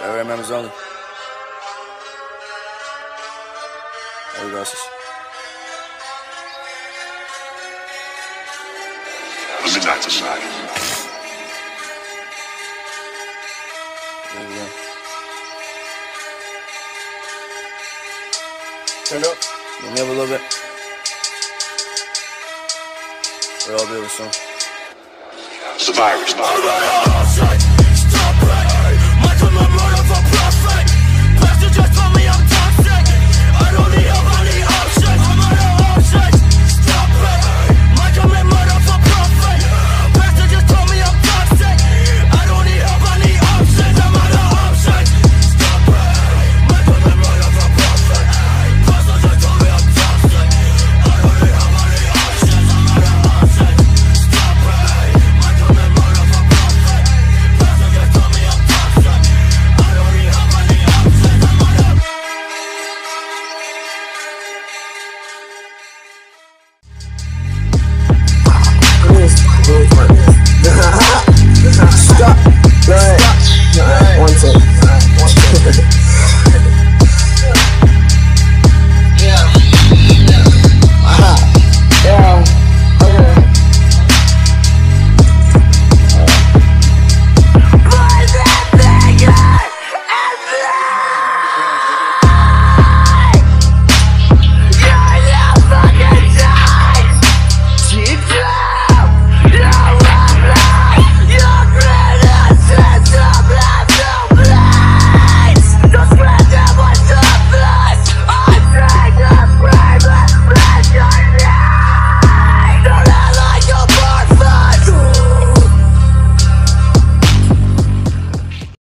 Every members only. There we go. The Midnight Society. There we go. Turn up. Let me up a little bit. We'll all be able to soon. Survivors.